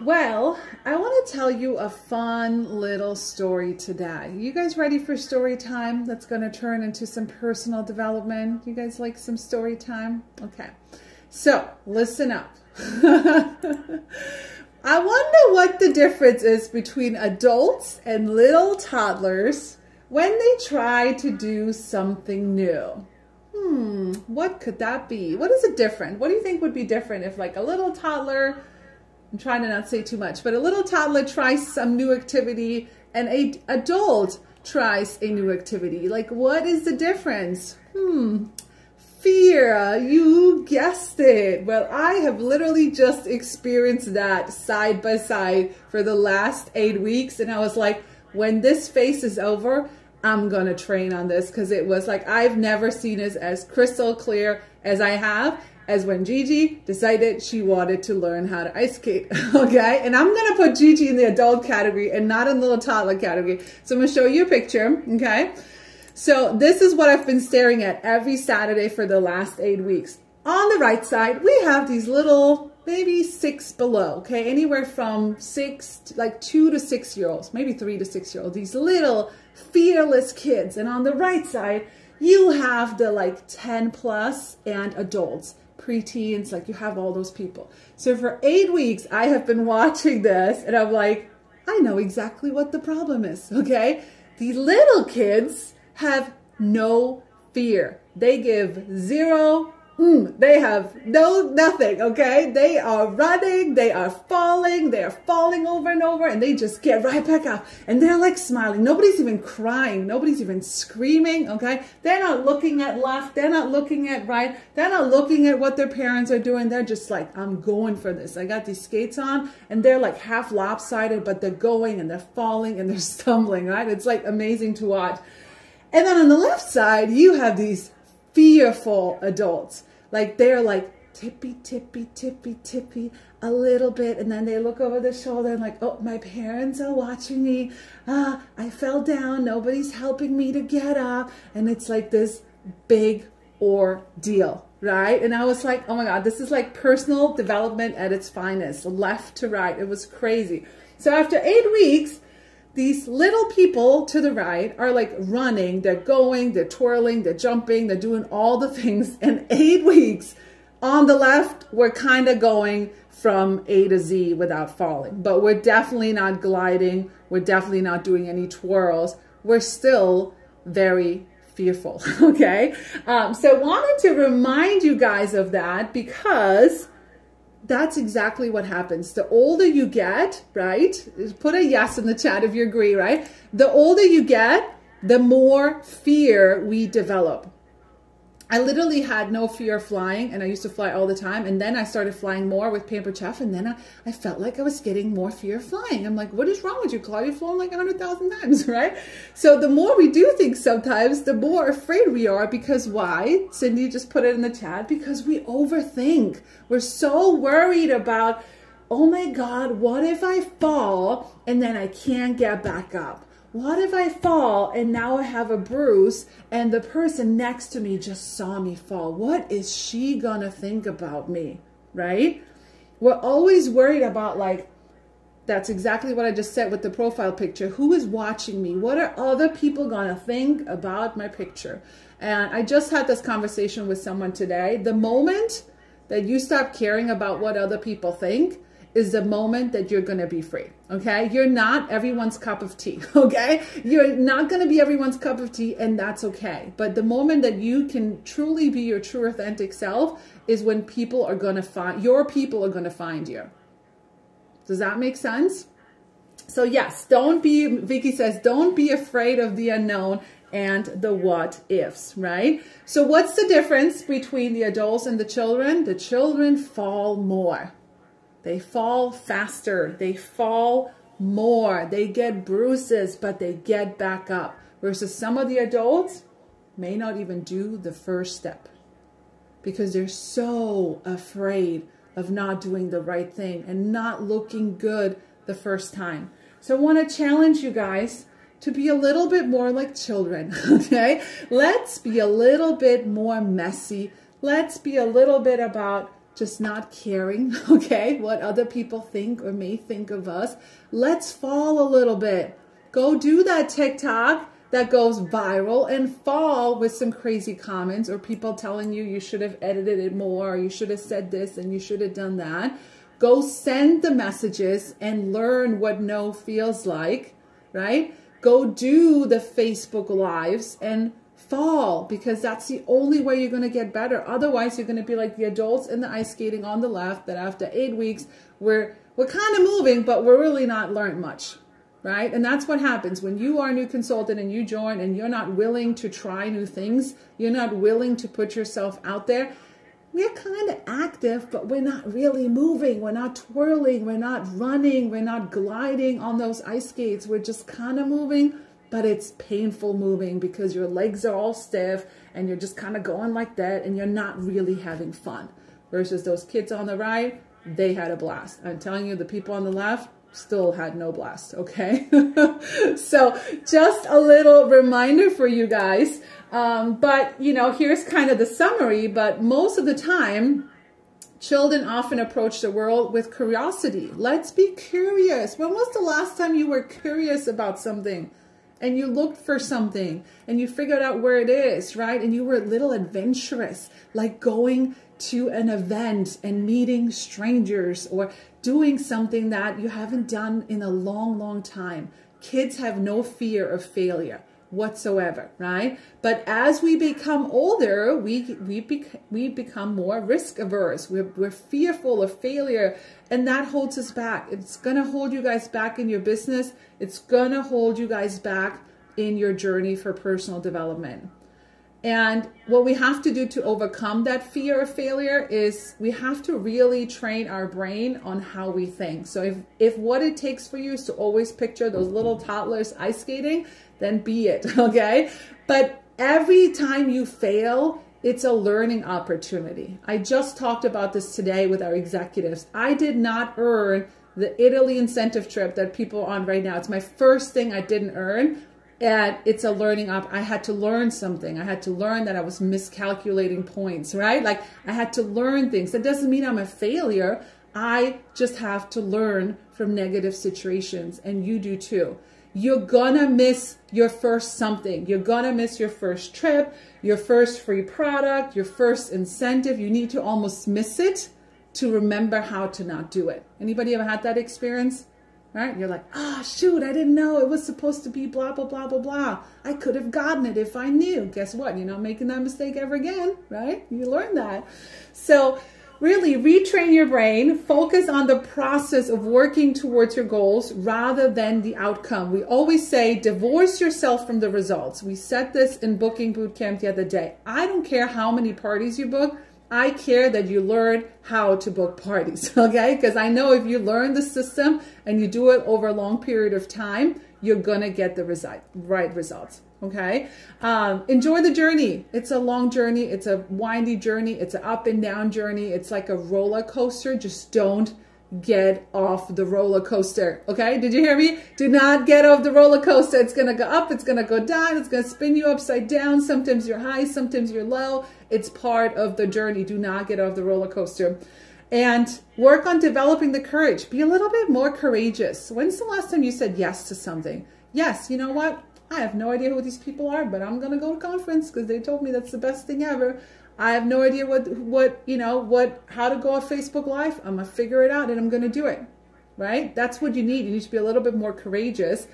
Well, I want to tell you a fun little story today. You guys ready for story time? That's going to turn into some personal development. You guys like some story time? Okay. So, listen up. I wonder what the difference is between adults and little toddlers when they try to do something new. Hmm, what could that be? What is it different? What do you think would be different if like a little toddler I'm trying to not say too much, but a little toddler tries some new activity and a adult tries a new activity. Like, what is the difference? Hmm, fear. You guessed it. Well, I have literally just experienced that side by side for the last eight weeks. And I was like, when this phase is over, I'm going to train on this because it was like, I've never seen it as crystal clear as I have as when Gigi decided she wanted to learn how to ice skate. okay, and I'm gonna put Gigi in the adult category and not in the little toddler category. So I'm gonna show you a picture. Okay, so this is what I've been staring at every Saturday for the last eight weeks. On the right side, we have these little, maybe six below, okay? Anywhere from six, to like two to six year olds, maybe three to six year olds, these little fearless kids. And on the right side, you have the like 10 plus and adults preteens, like you have all those people. So for eight weeks, I have been watching this and I'm like, I know exactly what the problem is, okay? The little kids have no fear. They give zero Mm, they have no nothing, okay? They are running, they are falling, they are falling over and over, and they just get right back up. And they're like smiling. Nobody's even crying, nobody's even screaming, okay? They're not looking at left, they're not looking at right, they're not looking at what their parents are doing. They're just like, I'm going for this. I got these skates on, and they're like half lopsided, but they're going and they're falling and they're stumbling, right? It's like amazing to watch. And then on the left side, you have these fearful adults. Like they're like tippy, tippy, tippy, tippy a little bit. And then they look over the shoulder and like, oh, my parents are watching me. Ah, I fell down. Nobody's helping me to get up. And it's like this big ordeal, right? And I was like, oh my God, this is like personal development at its finest, left to right. It was crazy. So after eight weeks, these little people to the right are like running, they're going, they're twirling, they're jumping, they're doing all the things. And eight weeks on the left, we're kind of going from A to Z without falling, but we're definitely not gliding. We're definitely not doing any twirls. We're still very fearful. Okay. Um, so wanted to remind you guys of that because that's exactly what happens. The older you get, right? Put a yes in the chat if you agree, right? The older you get, the more fear we develop. I literally had no fear of flying and I used to fly all the time. And then I started flying more with Pampered Chef. And then I, I felt like I was getting more fear of flying. I'm like, what is wrong with you, Claudia? You've flown like 100,000 times, right? So the more we do things sometimes, the more afraid we are. Because why? Cindy just put it in the chat. Because we overthink. We're so worried about, oh my God, what if I fall and then I can't get back up? What if I fall and now I have a bruise and the person next to me just saw me fall? What is she gonna think about me? Right? We're always worried about like, that's exactly what I just said with the profile picture. Who is watching me? What are other people gonna think about my picture? And I just had this conversation with someone today. The moment that you stop caring about what other people think, is the moment that you're going to be free. Okay. You're not everyone's cup of tea. Okay. You're not going to be everyone's cup of tea, and that's okay. But the moment that you can truly be your true authentic self is when people are going to find your people are going to find you. Does that make sense? So, yes, don't be, Vicky says, don't be afraid of the unknown and the what ifs, right? So, what's the difference between the adults and the children? The children fall more they fall faster. They fall more. They get bruises, but they get back up. Versus some of the adults may not even do the first step because they're so afraid of not doing the right thing and not looking good the first time. So I want to challenge you guys to be a little bit more like children, okay? Let's be a little bit more messy. Let's be a little bit about just not caring, okay, what other people think or may think of us. Let's fall a little bit. Go do that TikTok that goes viral and fall with some crazy comments or people telling you you should have edited it more, or you should have said this and you should have done that. Go send the messages and learn what no feels like, right? Go do the Facebook lives and fall because that's the only way you're going to get better. Otherwise, you're going to be like the adults in the ice skating on the left that after eight weeks, we're, we're kind of moving, but we're really not learned much, right? And that's what happens when you are a new consultant and you join and you're not willing to try new things, you're not willing to put yourself out there. We're kind of active, but we're not really moving. We're not twirling. We're not running. We're not gliding on those ice skates. We're just kind of moving but it's painful moving because your legs are all stiff and you're just kind of going like that and you're not really having fun. Versus those kids on the right, they had a blast. I'm telling you, the people on the left still had no blast, okay? so just a little reminder for you guys. Um, but, you know, here's kind of the summary, but most of the time, Children often approach the world with curiosity. Let's be curious. When was the last time you were curious about something? And you looked for something and you figured out where it is, right? And you were a little adventurous, like going to an event and meeting strangers or doing something that you haven't done in a long, long time. Kids have no fear of failure whatsoever, right? But as we become older, we we bec- we become more risk averse. We're we're fearful of failure, and that holds us back. It's gonna hold you guys back in your business. It's gonna hold you guys back in your journey for personal development. And what we have to do to overcome that fear of failure is we have to really train our brain on how we think. So if, if what it takes for you is to always picture those little toddlers ice skating, then be it, okay? But every time you fail, it's a learning opportunity. I just talked about this today with our executives. I did not earn the Italy incentive trip that people are on right now. It's my first thing I didn't earn. And it's a learning up. I had to learn something. I had to learn that I was miscalculating points, right? Like I had to learn things. That doesn't mean I'm a failure. I just have to learn from negative situations, and you do too you're gonna miss your first something. You're gonna miss your first trip, your first free product, your first incentive. You need to almost miss it to remember how to not do it. Anybody ever had that experience? Right? You're like, oh, shoot, I didn't know it was supposed to be blah, blah, blah, blah, blah. I could have gotten it if I knew. Guess what? You're not making that mistake ever again, right? You learn that. So really retrain your brain, focus on the process of working towards your goals rather than the outcome. We always say divorce yourself from the results. We said this in booking bootcamp the other day. I don't care how many parties you book. I care that you learn how to book parties, okay? Because I know if you learn the system and you do it over a long period of time, you're gonna get the result, right results. Okay. Um, enjoy the journey. It's a long journey. It's a windy journey. It's an up and down journey. It's like a roller coaster. Just don't get off the roller coaster. Okay. Did you hear me? Do not get off the roller coaster. It's going to go up. It's going to go down. It's going to spin you upside down. Sometimes you're high. Sometimes you're low. It's part of the journey. Do not get off the roller coaster and work on developing the courage. Be a little bit more courageous. When's the last time you said yes to something? Yes, you know what? I have no idea who these people are, but I'm gonna go to conference because they told me that's the best thing ever. I have no idea what what you know what how to go on Facebook Live. I'm gonna figure it out and I'm gonna do it. Right? That's what you need. You need to be a little bit more courageous.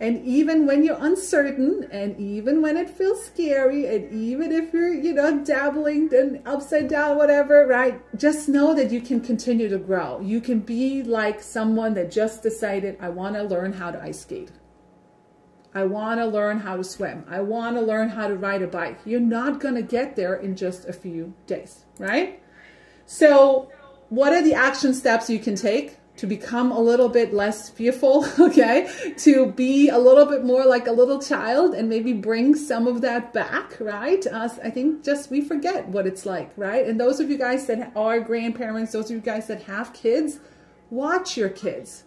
And even when you're uncertain, and even when it feels scary, and even if you're, you know, dabbling and upside down, whatever, right? Just know that you can continue to grow. You can be like someone that just decided, I want to learn how to ice skate. I want to learn how to swim. I want to learn how to ride a bike. You're not going to get there in just a few days, right? So, what are the action steps you can take to become a little bit less fearful, okay? To be a little bit more like a little child and maybe bring some of that back, right? Uh, I think just we forget what it's like, right? And those of you guys that are grandparents, those of you guys that have kids, watch your kids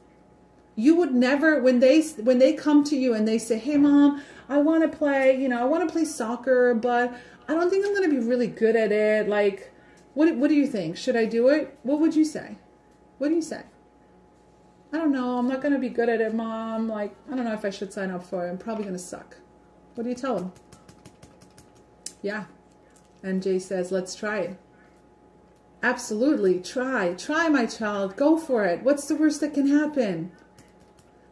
you would never when they when they come to you and they say hey mom i want to play you know i want to play soccer but i don't think i'm going to be really good at it like What, what do you think? Should I do it? What would you say? What do you say? I don't know. I'm not going to be good at it, mom. Like, I don't know if I should sign up for it. I'm probably going to suck. What do you tell them Yeah. And Jay says, let's try it. Absolutely. Try. Try, my child. Go for it. What's the worst that can happen?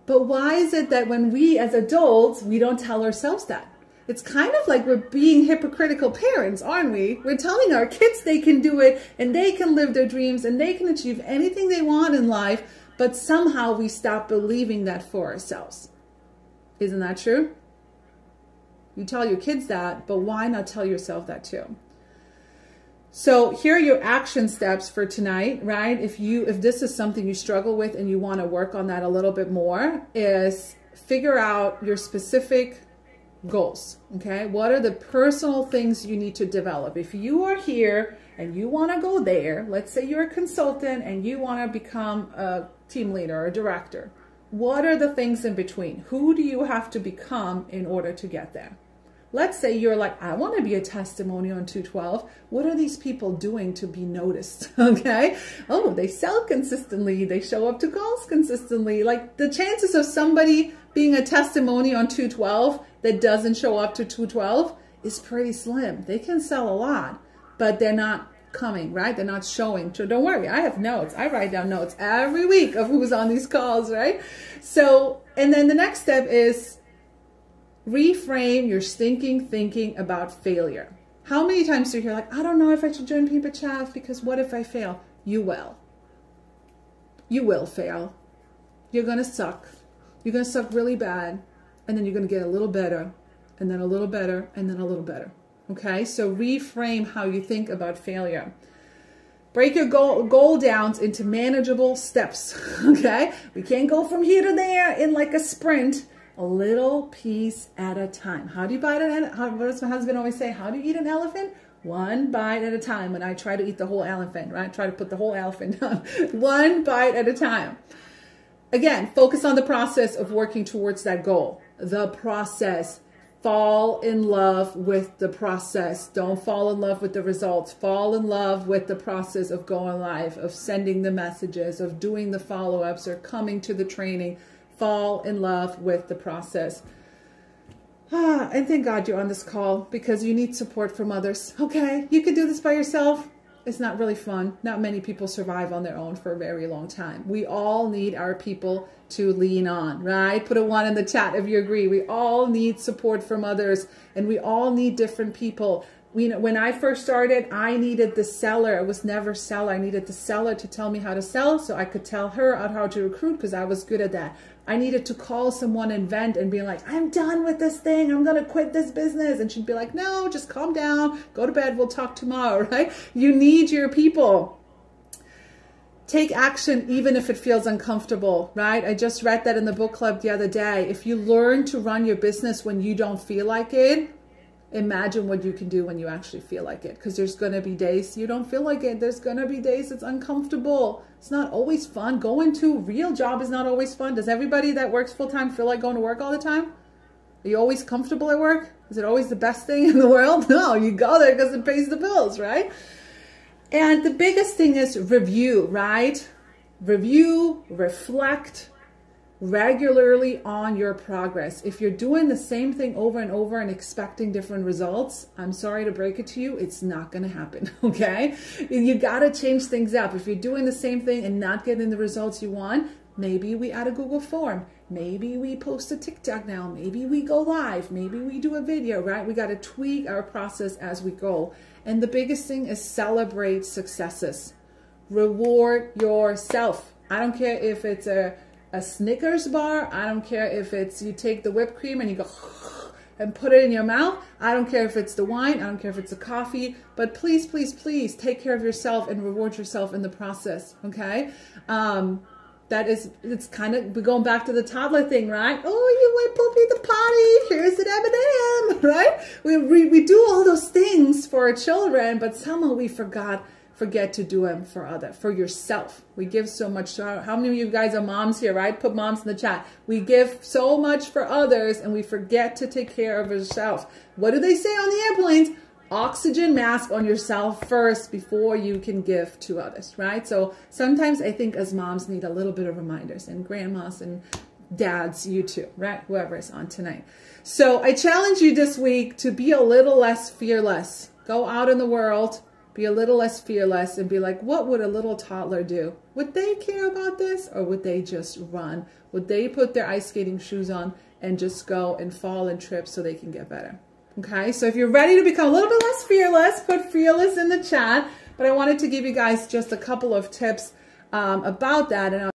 But why is it that when we as adults, we don't tell ourselves that? It's kind of like we're being hypocritical parents, aren't we? We're telling our kids they can do it and they can live their dreams and they can achieve anything they want in life, but somehow we stop believing that for ourselves. Isn't that true? You tell your kids that, but why not tell yourself that too? So here are your action steps for tonight, right? If you if this is something you struggle with and you want to work on that a little bit more, is figure out your specific goals. Okay, what are the personal things you need to develop? If you are here and you want to go there, let's say you're a consultant and you want to become a team leader or a director, what are the things in between? Who do you have to become in order to get there? Let's say you're like, I want to be a testimony on 212. What are these people doing to be noticed? Okay. Oh, they sell consistently. They show up to calls consistently. Like the chances of somebody being a testimony on 212 that doesn't show up to 212 is pretty slim. They can sell a lot, but they're not coming, right? They're not showing. So don't worry. I have notes. I write down notes every week of who's on these calls, right? So, and then the next step is reframe your stinking thinking about failure. How many times do you hear like, I don't know if I should join Peep Chaff because what if I fail? You will. You will fail. You're going to suck. You're going to suck really bad. And then you're going to get a little better and then a little better and then a little better. Okay. So reframe how you think about failure. Break your goal, goal downs into manageable steps. Okay. We can't go from here to there in like a sprint a little piece at a time. How do you bite an how, what does my husband always say? How do you eat an elephant? One bite at a time. When I try to eat the whole elephant, right? Try to put the whole elephant down. One bite at a time. Again, focus on the process of working towards that goal. The process. Fall in love with the process. Don't fall in love with the results. Fall in love with the process of going live, of sending the messages, of doing the follow ups, or coming to the training fall in love with the process. Ah, and thank God you're on this call because you need support from others. Okay, you can do this by yourself. It's not really fun. Not many people survive on their own for a very long time. We all need our people to lean on, right? Put a one in the chat if you agree. We all need support from others and we all need different people know, when I first started, I needed the seller. It was never seller. I needed the seller to tell me how to sell so I could tell her how to recruit because I was good at that. I needed to call someone and vent and be like, I'm done with this thing. I'm going to quit this business. And she'd be like, no, just calm down. Go to bed. We'll talk tomorrow, right? You need your people. Take action even if it feels uncomfortable, right? I just read that in the book club the other day. If you learn to run your business when you don't feel like it, imagine what you can do when you actually feel like it. Because there's going to be days you don't feel like it. There's going to be days it's uncomfortable. It's not always fun. Going to real job is not always fun. Does everybody that works full-time feel like going to work all the time? Are you always comfortable at work? Is it always the best thing in the world? No you go there because it pays the bills right? And the biggest thing is review right? Review reflect regularly on your progress. If you're doing the same thing over and over and expecting different results, I'm sorry to break it to you, it's not going to happen, okay? You got to change things up. If you're doing the same thing and not getting the results you want, maybe we add a Google form. Maybe we post a TikTok now. Maybe we go live. Maybe we do a video, right? We got to tweak our process as we go. And the biggest thing is celebrate successes. Reward yourself. I don't care if it's a a Snickers bar. I don't care if it's you take the whipped cream and you go and put it in your mouth. I don't care if it's the wine. I don't care if it's the coffee. But please, please, please take care of yourself and reward yourself in the process. Okay. Um, that is, it's kind of, we're going back to the toddler thing, right? Oh, you went poopy the potty. Here's an M&M, right? We, we, we do all those things for our children, but somehow we forgot forget to do them for other for yourself we give so much to how many of you guys are moms here right put moms in the chat we give so much for others and we forget to take care of ourselves what do they say on the airplanes oxygen mask on yourself first before you can give to others, right? So sometimes I think as moms need a little bit of reminders and grandmas and dads, you too, right? Whoever is on tonight. So I challenge you this week to be a little less fearless. Go out in the world, be a little less fearless and be like, what would a little toddler do? Would they care about this or would they just run? Would they put their ice skating shoes on and just go and fall and trip so they can get better? Okay, so if you're ready to become a little bit less fearless, put fearless in the chat. But I wanted to give you guys just a couple of tips um, about that. And